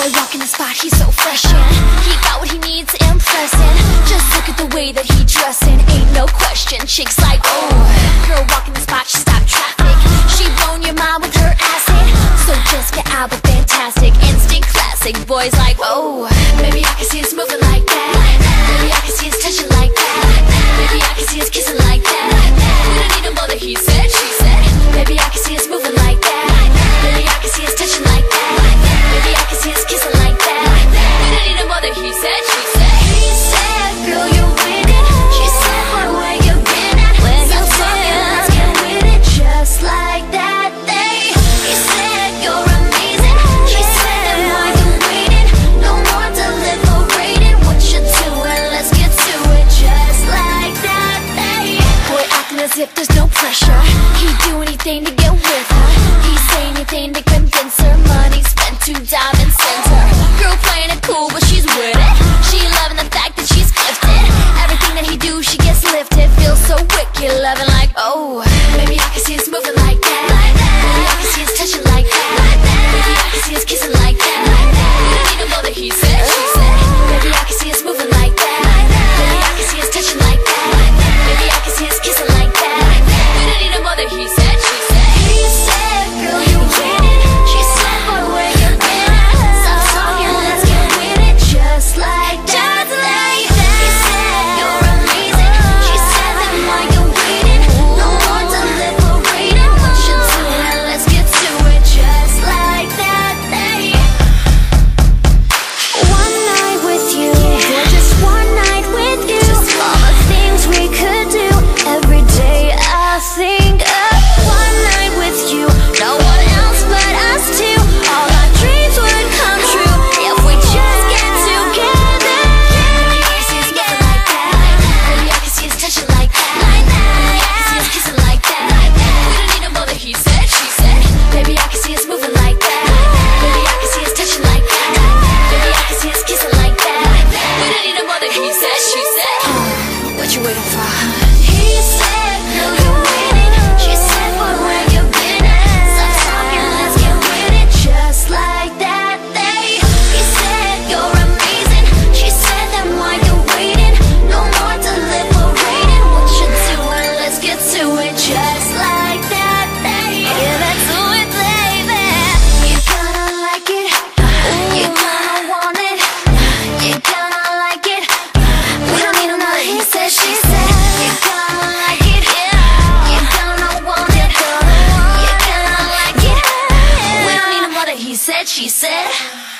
boy walking the spot, he's so fresh and He got what he needs, impressing. Just look at the way that he dressing. Ain't no question, chicks like, oh. Girl walking the spot, she stopped traffic. She blown your mind with her acid So just get out with fantastic Instant classic, boys like, oh. Maybe I can see us moving like that. Maybe I can see us touching like if there's no pressure. He'd do anything to get with her. He'd say anything to convince her. Money spent to diamond center. Girl playing it cool but she's with it. She she said. Uh, what you waiting for? she said.